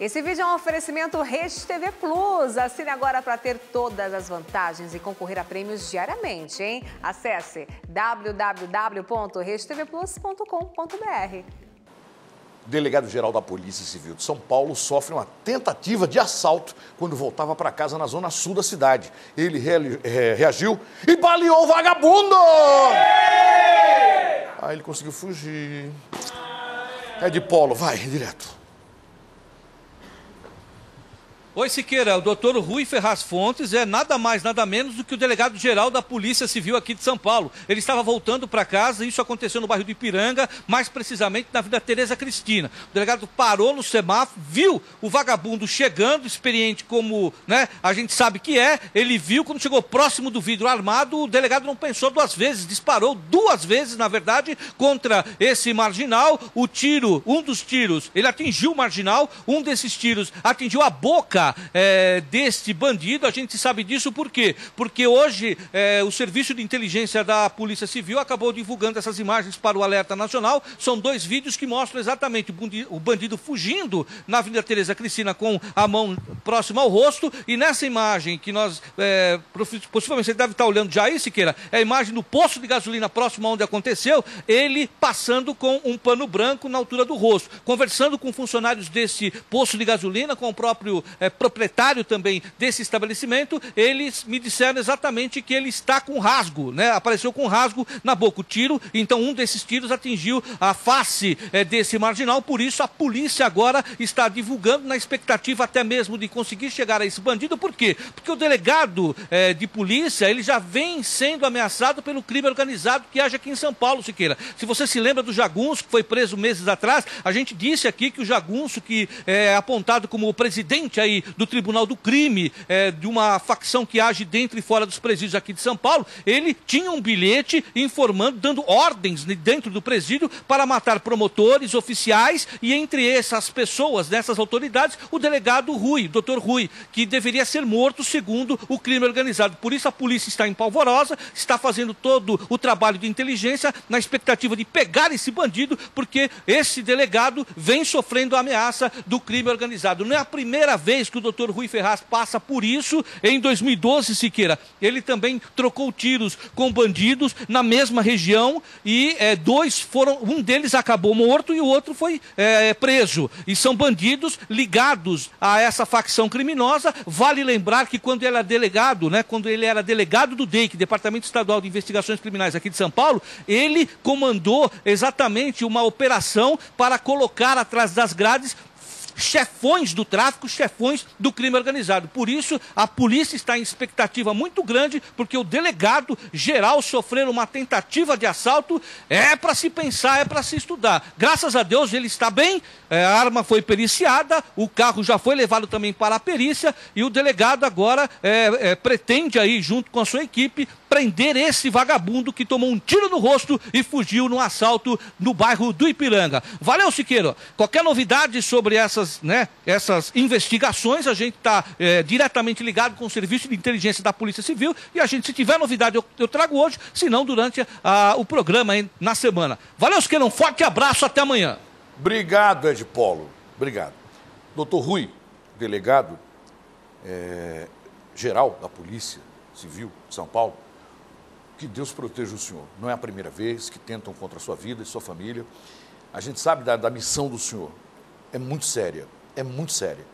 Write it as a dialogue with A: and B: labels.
A: Esse vídeo é um oferecimento Rede TV Plus. Assine agora para ter todas as vantagens e concorrer a prêmios diariamente, hein? Acesse www.redetvplus.com.br.
B: O delegado-geral da Polícia Civil de São Paulo sofre uma tentativa de assalto quando voltava para casa na zona sul da cidade. Ele re é, reagiu e baleou o vagabundo! Aí ele conseguiu fugir. É de polo, vai, direto.
C: Oi, Siqueira, o doutor Rui Ferraz Fontes é nada mais, nada menos do que o delegado-geral da Polícia Civil aqui de São Paulo. Ele estava voltando para casa, isso aconteceu no bairro do Ipiranga, mais precisamente na Vila Tereza Cristina. O delegado parou no semáforo, viu o vagabundo chegando, experiente como né, a gente sabe que é, ele viu, quando chegou próximo do vidro armado, o delegado não pensou duas vezes, disparou duas vezes, na verdade, contra esse marginal. O tiro, um dos tiros, ele atingiu o marginal, um desses tiros atingiu a boca é, deste bandido. A gente sabe disso por quê? Porque hoje é, o Serviço de Inteligência da Polícia Civil acabou divulgando essas imagens para o Alerta Nacional. São dois vídeos que mostram exatamente o bandido fugindo na Avenida Tereza Cristina com a mão próxima ao rosto. E nessa imagem que nós, é, possivelmente você deve estar olhando já aí, Siqueira, é a imagem do posto de gasolina próximo onde aconteceu, ele passando com um pano branco na altura do rosto, conversando com funcionários desse posto de gasolina, com o próprio é, proprietário também desse estabelecimento, eles me disseram exatamente que ele está com rasgo, né? Apareceu com rasgo na boca o tiro, então um desses tiros atingiu a face é, desse marginal, por isso a polícia agora está divulgando na expectativa até mesmo de conseguir chegar a esse bandido, por quê? Porque o delegado é, de polícia, ele já vem sendo ameaçado pelo crime organizado que age aqui em São Paulo, Siqueira. Se você se lembra do Jagunço, que foi preso meses atrás, a gente disse aqui que o Jagunço, que é apontado como o presidente aí do Tribunal do Crime, é, de uma facção que age dentro e fora dos presídios aqui de São Paulo, ele tinha um bilhete informando, dando ordens dentro do presídio para matar promotores, oficiais e entre essas pessoas, dessas autoridades, o delegado Rui, doutor Rui, que deveria ser morto segundo o crime organizado. Por isso a polícia está em polvorosa, está fazendo todo o trabalho de inteligência na expectativa de pegar esse bandido, porque esse delegado vem sofrendo a ameaça do crime organizado. Não é a primeira vez que o doutor Rui Ferraz passa por isso. Em 2012, Siqueira, ele também trocou tiros com bandidos na mesma região e é, dois foram, um deles acabou morto e o outro foi é, preso. E são bandidos ligados a essa facção criminosa. Vale lembrar que quando ele era delegado, né, quando ele era delegado do DEIC, Departamento Estadual de Investigações Criminais aqui de São Paulo, ele comandou exatamente uma operação para colocar atrás das grades chefões do tráfico, chefões do crime organizado. Por isso, a polícia está em expectativa muito grande, porque o delegado geral sofrendo uma tentativa de assalto é para se pensar, é para se estudar. Graças a Deus ele está bem, é, a arma foi periciada, o carro já foi levado também para a perícia e o delegado agora é, é, pretende aí, junto com a sua equipe, prender esse vagabundo que tomou um tiro no rosto e fugiu no assalto no bairro do Ipiranga. Valeu, Siqueiro. Qualquer novidade sobre essas, né, essas investigações, a gente está é, diretamente ligado com o Serviço de Inteligência da Polícia Civil e a gente, se tiver novidade, eu, eu trago hoje, se não, durante a, o programa aí, na semana. Valeu, Siqueiro. Um forte abraço, até amanhã.
B: Obrigado, Ed Polo. Obrigado. Doutor Rui, delegado é, geral da Polícia Civil de São Paulo, que Deus proteja o senhor. Não é a primeira vez que tentam contra a sua vida e sua família. A gente sabe da, da missão do senhor. É muito séria, é muito séria.